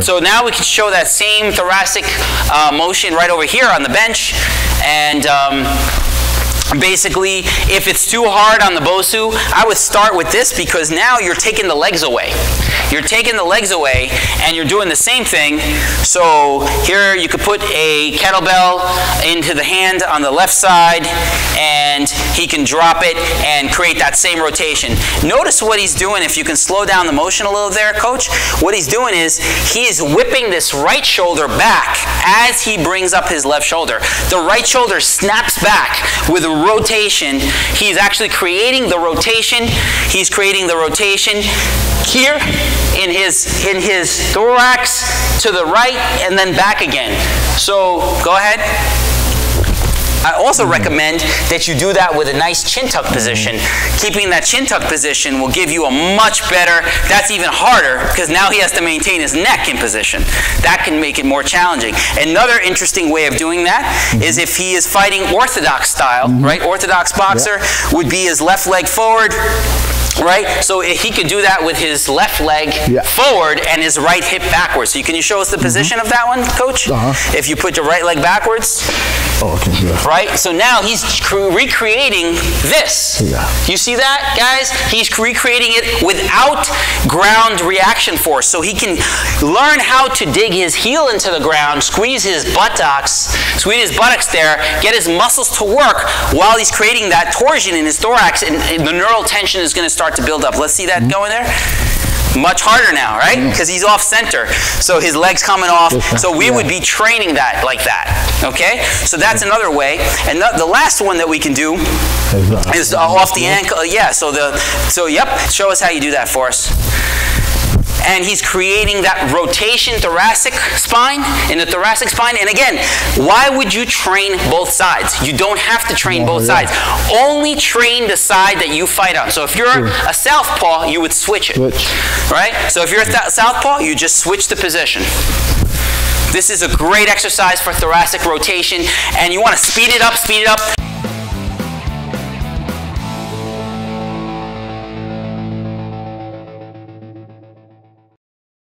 So now we can show that same thoracic uh, motion right over here on the bench. And um, basically, if it's too hard on the Bosu, I would start with this because now you're taking the legs away. You're taking the legs away and you're doing the same thing. So here you could put a kettlebell into the hand on the left side and he can drop it and create that same rotation. Notice what he's doing if you can slow down the motion a little there, coach. What he's doing is he is whipping this right shoulder back as he brings up his left shoulder. The right shoulder snaps back with rotation. He's actually creating the rotation. He's creating the rotation here in his in his thorax to the right and then back again. So go ahead. I also recommend that you do that with a nice chin tuck position. Keeping that chin tuck position will give you a much better, that's even harder because now he has to maintain his neck in position. That can make it more challenging. Another interesting way of doing that is if he is fighting orthodox style, right? Orthodox boxer would be his left leg forward, right? So he could do that with his left leg Yeah. forward and his right hip backwards. So can you show us the position of that one, coach? Uh-huh. If you put your right leg backwards, Oh, okay, yeah. right? So now he's recreating this. Yeah. You see that, guys? He's recreating it without ground reaction force. So he can learn how to dig his heel into the ground, squeeze his buttocks, squeeze his buttocks there, get his muscles to work while he's creating that torsion in his thorax, and, and the neural tension is going to start to build up. Let's see that mm-hmm. going there. Much harder now, right? Because he's off center. So his legs coming off. So we would be training that like that. Okay? So that's another way. And the, the last one that we can do is uh, off the ankle. Yeah, so the so yep, show us how you do that for us. And he's creating that rotation thoracic spine in the thoracic spine. And again, why would you train both sides? You don't have to train both yeah. sides. Only train the side that you fight on. So if you're a southpaw, you would switch it. Switch. Right? So if you're a th- southpaw, you just switch the position. This is a great exercise for thoracic rotation, and you want to speed it up, speed it up.